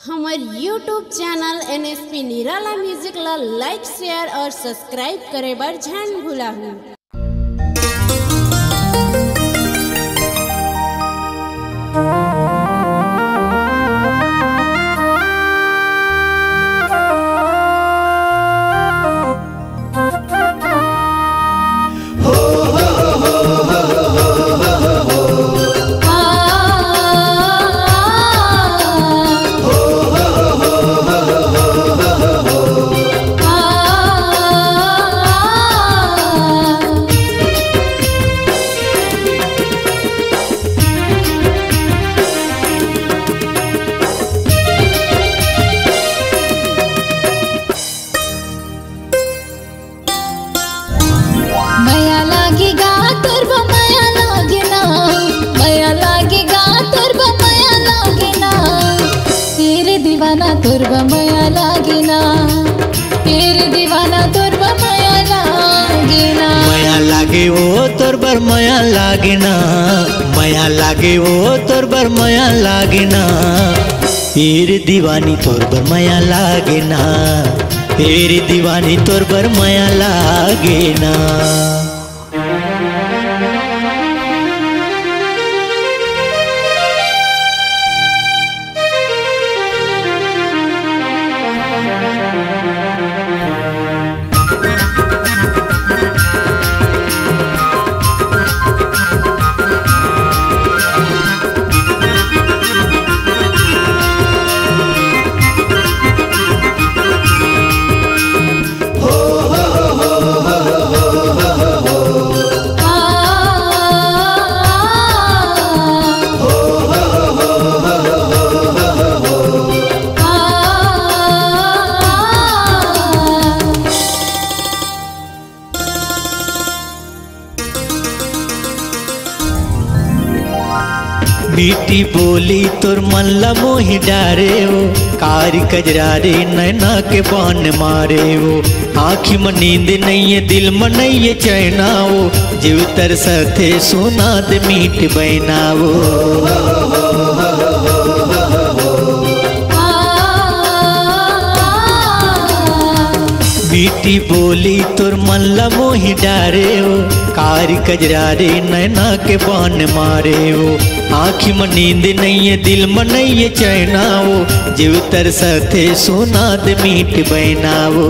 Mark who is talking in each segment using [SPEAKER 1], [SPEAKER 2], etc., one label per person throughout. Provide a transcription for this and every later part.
[SPEAKER 1] हमर YouTube channel N S P Nirala music ला like share और subscribe करे बर झन भूला
[SPEAKER 2] माया
[SPEAKER 3] बर मया लागिना। मया लागे वो, तोर बर मया लागिना। ना दीवानी तोर बर मया लागिना। ना दीवानी तोर बर मया लागे मीठी बोली तोर मल्ला मोहि डारे हो कार कजरा रे नैना के बान मारे हो आँखी में नींद नहीं है, दिल में नहीं है चैना हो जीव तर सथे सोना दे मीठ बैनावो मीठी बोली तोर मल्ला मोहि डारे ओ। कारी कजरारे नैना के बान मारे ओ। आँखी में नींद नहीं है, दिल में नहीं है चैना ओ। जीव तर सथे सोना दे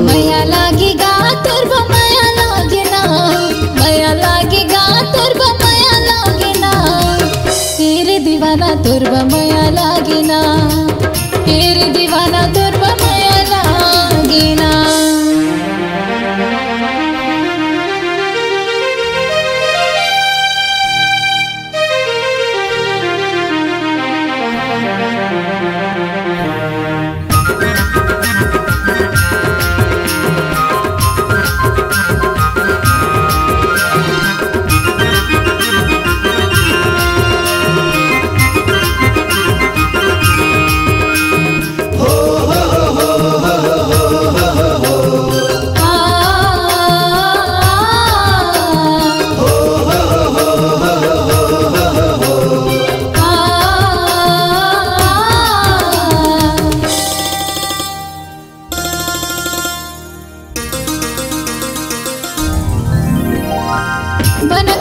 [SPEAKER 2] माया लागे गा, तर दीवाना तोर माया लागे ना। तेरे दीवाना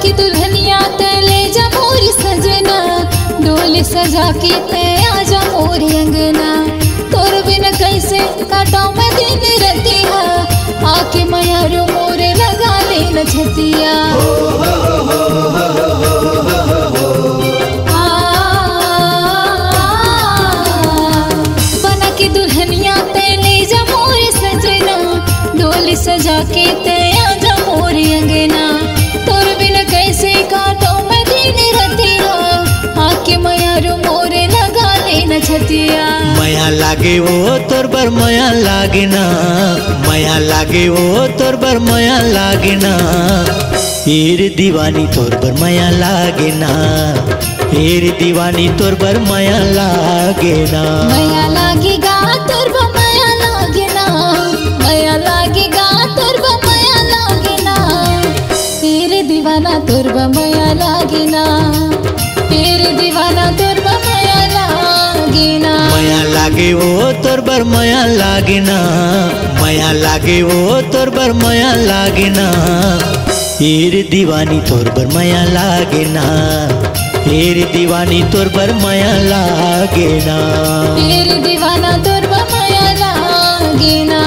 [SPEAKER 2] के दुल्हनिया ते ले जा मोरी सजना डोल सजा के ते आजा मोरी अंगना। तोर बिन कैसे काटाऊ मैं दिन रतिया, आके मयारो मोरे लगा ले न छतिया जा सजा के ते छतिया।
[SPEAKER 3] माया लागे ओ तोर बर माया लागे ना माया लागे वो तोर बर माया लागे ना हीर दीवानी तोर बर माया लागे ना हीर दीवानी तोर बर माया लागे ना
[SPEAKER 2] माया लागे गा तोर ब माया लागे ना माया लागे गा तोर ब माया लागे ना तेरे दीवाना तोर ब माया लागे ना तेरे दीवाना तोर ब माया लागे
[SPEAKER 3] माया ओ तोर बर माया लागे ना माया लागे ओ तोर बर माया लागे ना हीर दीवानी तोर बर माया लागे ना हीर दीवानी तोर बर माया लागे ना
[SPEAKER 2] तेरे दीवाना तोर माया लागे ना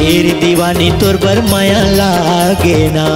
[SPEAKER 3] हीर दीवानी तोर बर माया लागे ना